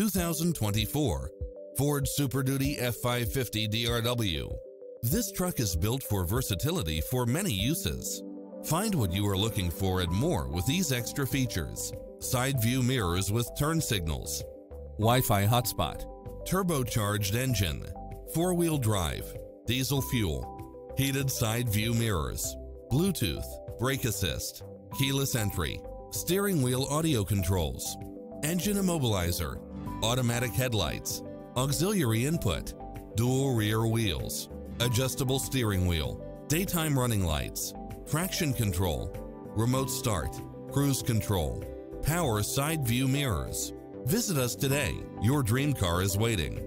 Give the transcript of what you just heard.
2024 Ford Super Duty F550 DRW. This truck is built for versatility for many uses. Find what you are looking for and more with these extra features. Side view mirrors with turn signals, Wi-Fi hotspot, turbocharged engine, four-wheel drive, diesel fuel, heated side view mirrors, Bluetooth, brake assist, keyless entry, steering wheel audio controls, engine immobilizer, automatic headlights, auxiliary input, dual rear wheels, adjustable steering wheel, daytime running lights, traction control, remote start, cruise control, power side view mirrors. Visit us today. Your dream car is waiting.